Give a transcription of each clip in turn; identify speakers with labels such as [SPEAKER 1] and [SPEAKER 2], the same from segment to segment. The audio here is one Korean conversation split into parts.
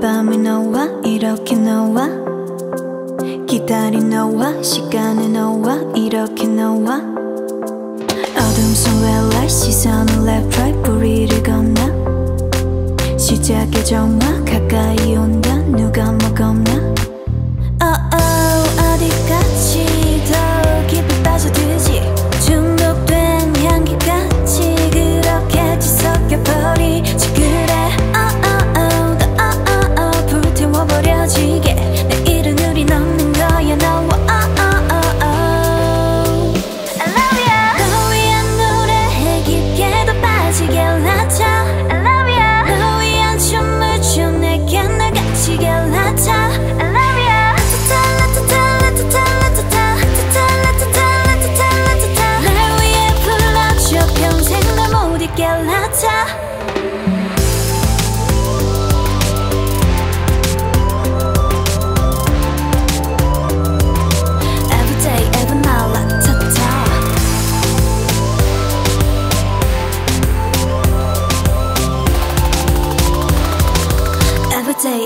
[SPEAKER 1] 밤이 너와 이렇게 너와. 기다린 너와 시간은 너와 이렇게 너와. 어둠 속 red 시선은 left right 뿌리를 건너. 시작의 정화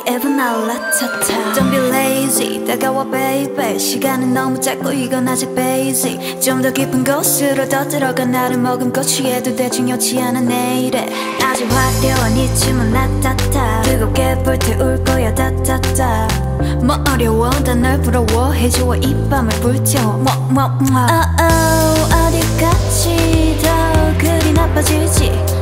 [SPEAKER 1] La ta ta. Don't be lazy, 다가와 baby. 시간은 너무 짧고 이건 아직 basic. 좀 더 깊은 곳으로 더 들어가 나를 머금고 취해도 돼 중요치 않은 내일에. 아직 화려한 이 춤은 라타타. 뜨겁게 불태울 거야 다타타. 뭐 어려워 다널 부러워해줘 이 밤을 불태워 뭐뭐 뭐. Oh oh 어디까지 더 그리 나빠질지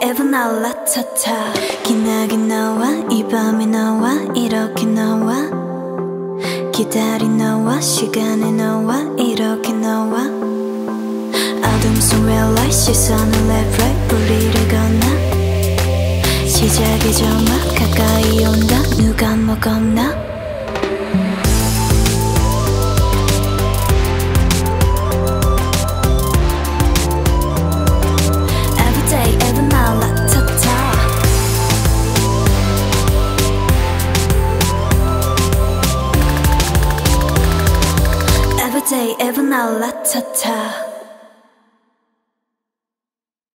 [SPEAKER 1] La ta ta. 기나긴 너와 이 밤이 너와 이렇게 너와. 기다린 너와 시간에 너와 이렇게 너와. 어둠 속 red light 시선은 left right 뿌리를 건너. 시작의 정막 가까이 온다 누가 뭐 겁나 say even a la ta ta.